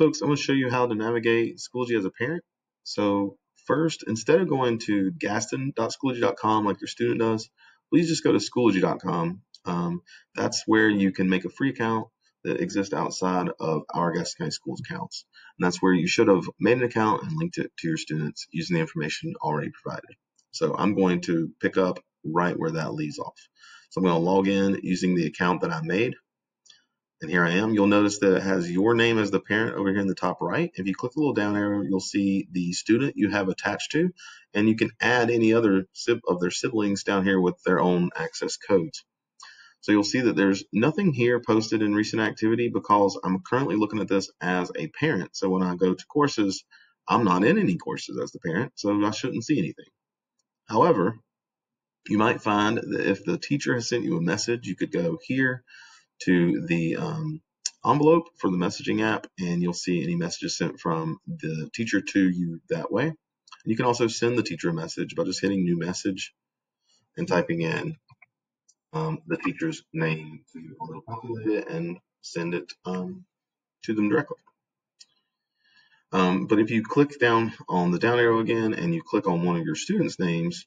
folks, I'm going to show you how to navigate Schoology as a parent. So first, instead of going to gaston.schoology.com like your student does, please just go to schoology.com. Um, that's where you can make a free account that exists outside of our Gaston County Schools accounts. And that's where you should have made an account and linked it to your students using the information already provided. So I'm going to pick up right where that leaves off. So I'm going to log in using the account that I made. And here I am. You'll notice that it has your name as the parent over here in the top right. If you click the little down arrow, you'll see the student you have attached to, and you can add any other of their siblings down here with their own access codes. So you'll see that there's nothing here posted in recent activity because I'm currently looking at this as a parent. So when I go to courses, I'm not in any courses as the parent, so I shouldn't see anything. However, you might find that if the teacher has sent you a message, you could go here to the um, envelope for the messaging app and you'll see any messages sent from the teacher to you that way. You can also send the teacher a message by just hitting new message and typing in um, the teacher's name to it and send it um, to them directly. Um, but if you click down on the down arrow again and you click on one of your students' names,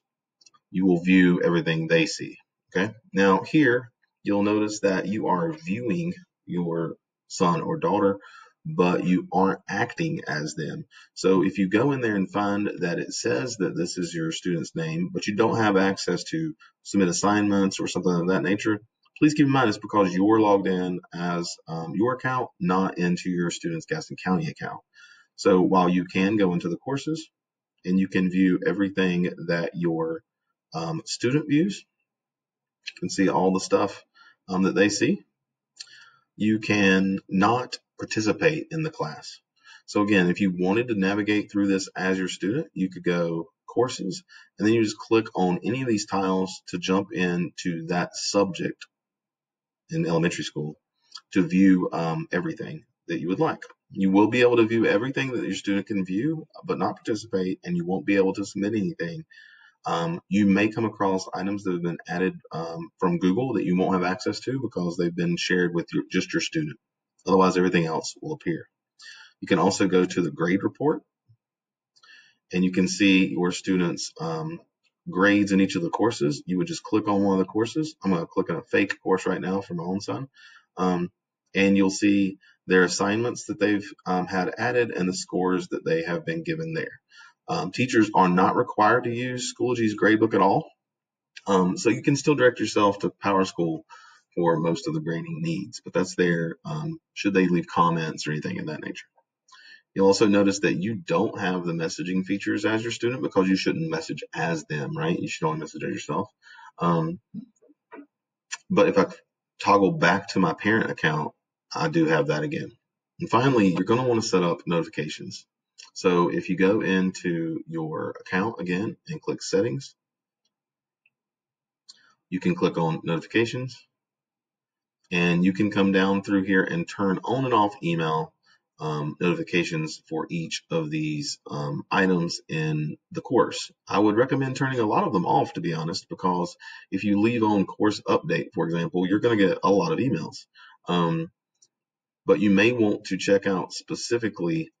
you will view everything they see. Okay. Now here you'll notice that you are viewing your son or daughter, but you aren't acting as them. So if you go in there and find that it says that this is your student's name, but you don't have access to submit assignments or something of that nature, please keep in mind it's because you're logged in as um, your account, not into your student's Gaston County account. So while you can go into the courses and you can view everything that your um, student views, you can see all the stuff um, that they see. You can not participate in the class. So again, if you wanted to navigate through this as your student, you could go courses, and then you just click on any of these tiles to jump into that subject in elementary school to view um, everything that you would like. You will be able to view everything that your student can view, but not participate, and you won't be able to submit anything um, you may come across items that have been added um, from Google that you won't have access to because they've been shared with your, just your student. Otherwise, everything else will appear. You can also go to the grade report and you can see your students' um, grades in each of the courses. You would just click on one of the courses. I'm going to click on a fake course right now for my own son. Um, and you'll see their assignments that they've um, had added and the scores that they have been given there. Um, teachers are not required to use Schoology's gradebook at all. Um, so you can still direct yourself to PowerSchool for most of the grading needs, but that's there um, should they leave comments or anything of that nature. You'll also notice that you don't have the messaging features as your student because you shouldn't message as them, right? You should only message as yourself. Um, but if I toggle back to my parent account, I do have that again. And finally, you're going to want to set up notifications. So if you go into your account again and click settings, you can click on notifications and you can come down through here and turn on and off email um, notifications for each of these um, items in the course. I would recommend turning a lot of them off to be honest because if you leave on course update for example you're going to get a lot of emails. Um, but you may want to check out specifically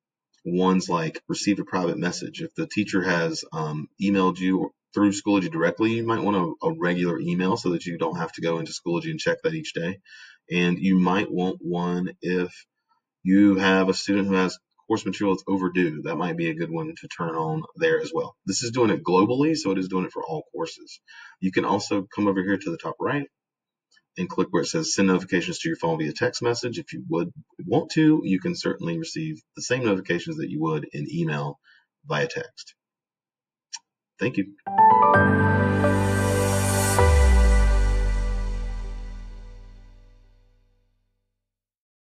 ones like receive a private message. If the teacher has um, emailed you through Schoology directly, you might want a, a, regular email so that you don't have to go into Schoology and check that each day. And you might want one if you have a student who has course material that's overdue. That might be a good one to turn on there as well. This is doing it globally, so it is doing it for all courses. You can also come over here to the top right and click where it says send notifications to your phone via text message. If you would want to, you can certainly receive the same notifications that you would in email via text. Thank you.